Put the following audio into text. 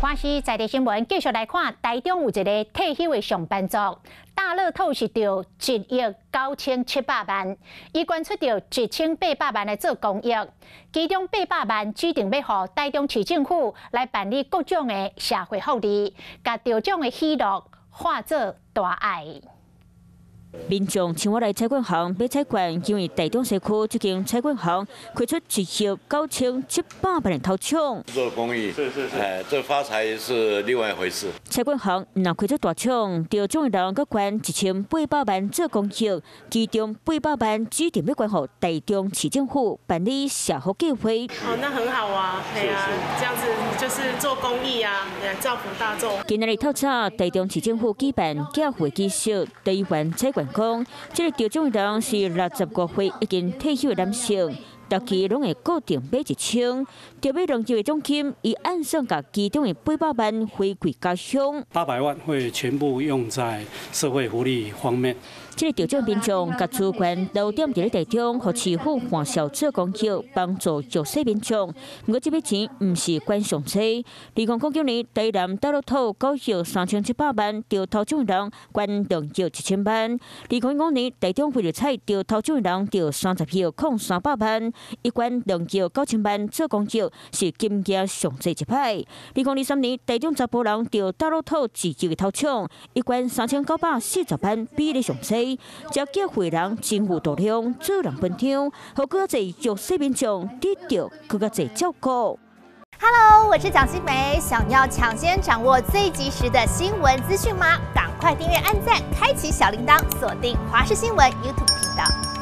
欢喜在地新闻继续来看，台中有一个退休的上班族，大乐透是着一亿九千七百万，伊捐出着一千八百万来做公益，其中八百万指定要予台中市政府来办理各种的社会福利，甲着种的喜乐化作大爱。民众请我来采管行买菜券，因为台中社区最近采管行开出一亿九千七百万的头奖。做公益是是是，哎，这发财是另外一回事。菜馆行若开出大奖，着奖的人佮捐一千八百万做公益，其中八百万指定要捐予台中市政府办理社福计划。哦，那很好啊，对啊，这样子就是做公益啊，来造福大众。今日的透早，台中市政府举办教会仪式，第一员采。讲，这个得奖的人是六十五岁已经退休的男性，大期拢会固定买一千，特别两级的奖金，以按算甲其中的八百万回馈家乡。八百万会全部用在社会福利方面。这个调整民众甲主管都点伫咧地中，和市府换小做公益，帮助弱势民众。不过这笔钱唔是管上车。二零零九年，台南大陆头高有三千七百万，就头奖人捐两亿一千万。二零零五年，台中富裕彩就头奖人就三十票空三百万，一捐两亿九千万做公益，是金额上最一派。二零二三年，台中查甫人就大陆土自己的头奖，一捐三千九百四十万，比例上最。交结会人真有度量，做人分享，好个在弱势民众得到更加侪照顾。Hello，我是蒋新梅，想要抢先掌握最及时的新闻资讯吗？赶快订阅、按赞、开启小铃铛，锁定华视新闻 YouTube 频道。